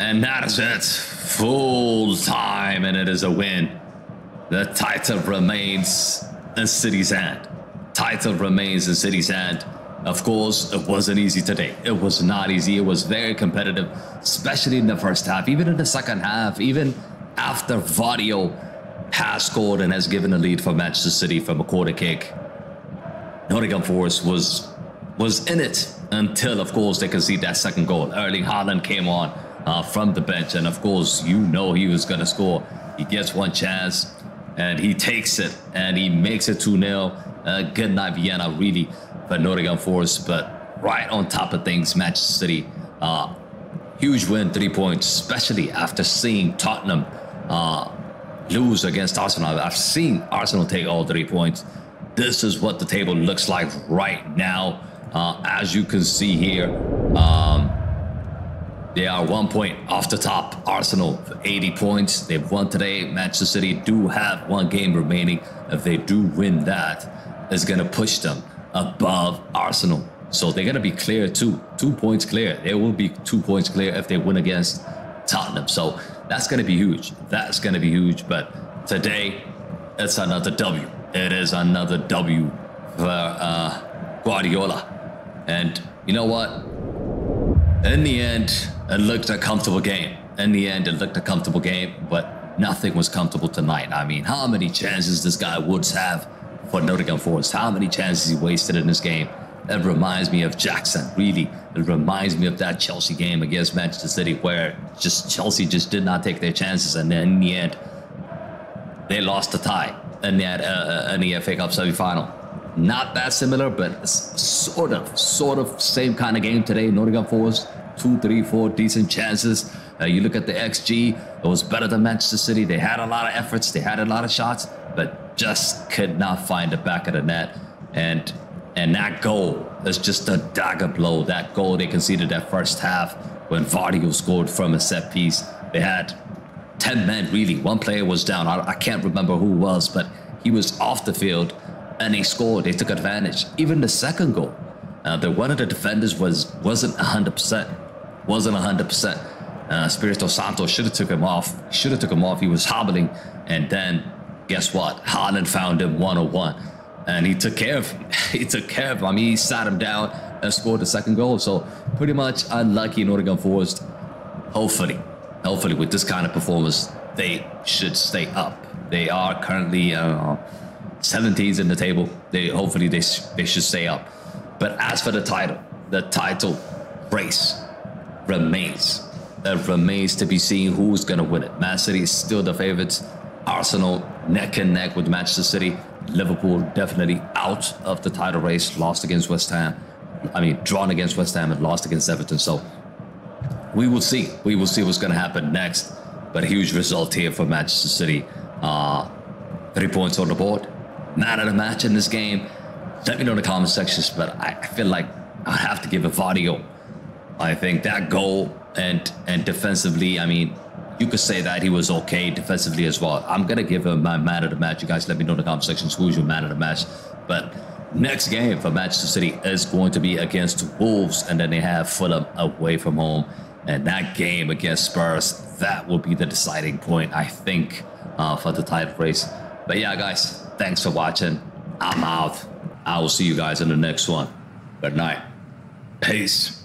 And that is it. Full time, and it is a win. The title remains in City's hand. Title remains in City's hand. Of course, it wasn't easy today. It was not easy. It was very competitive, especially in the first half, even in the second half, even after Gvardiol has scored and has given a lead for Manchester City from a corner kick. Nottingham Forest was was in it until, of course, they conceded that second goal. Erling Haaland came on uh, from the bench, and of course, you know he was going to score. He gets one chance, and he takes it, and he makes it 2-0. Uh, good night, Vienna, really, for Nottingham Forest, but right on top of things, Manchester City, uh, huge win, three points, especially after seeing Tottenham uh, lose against Arsenal. I've seen Arsenal take all three points. This is what the table looks like right now. Uh, as you can see here, um, they are one point off the top. Arsenal, 80 points. They've won today. Manchester City do have one game remaining. If they do win that, it's going to push them above Arsenal. So they're going to be clear too. Two points clear. They will be two points clear if they win against Tottenham. So that's going to be huge. That's going to be huge. But today, it's another W. It is another W for uh, Guardiola. And you know what? In the end, it looked a comfortable game. In the end, it looked a comfortable game, but nothing was comfortable tonight. I mean, how many chances this guy Woods have for Nottingham Forest? How many chances he wasted in this game? It reminds me of Jackson, really. It reminds me of that Chelsea game against Manchester City where just Chelsea just did not take their chances. And then in the end, they lost the tie in the, uh, in the FA Cup semi-final. Not that similar, but sort of, sort of same kind of game today. Nottingham Forest, two, three, four decent chances. Uh, you look at the XG, it was better than Manchester City. They had a lot of efforts, they had a lot of shots, but just could not find the back of the net. And and that goal is just a dagger blow. That goal they conceded that first half when Gvardiol scored from a set piece. They had 10 men, really. One player was down. I, I can't remember who was, but he was off the field and they scored. They took advantage. Even the second goal, uh, the one of the defenders was wasn't hundred percent, wasn't hundred percent. Uh, Spirito Santo should have took him off. Should have took him off. He was hobbling, and then guess what? Haaland found him one on one, and he took care of him. he took care of him. I mean, he sat him down and scored the second goal. So pretty much unlucky Nottingham Forest. Hopefully, hopefully with this kind of performance, they should stay up. They are currently. Uh, 17s in the table. They hopefully they they should stay up. But as for the title, the title race remains. It remains to be seen who's gonna win it. Man City is still the favorites. Arsenal neck and neck with Manchester City. Liverpool definitely out of the title race. Lost against West Ham. I mean, drawn against West Ham and lost against Everton. So we will see. We will see what's going to happen next. But a huge result here for Manchester City. Uh, three points on the board man of the match in this game? Let me know in the comment sections, but I, feel like I have to give it Gvardiol. I think that goal and and defensively, I mean, you could say that he was okay defensively as well. I'm gonna give him my man of the match. You guys let me know in the comment sections who's your man of the match. But next game for Manchester City is going to be against Wolves, and then they have Fulham away from home. And that game against Spurs, that will be the deciding point, I think, uh, for the title race. But yeah, guys, Thanks for watching. I'm out. I will see you guys in the next one. Good night. Peace.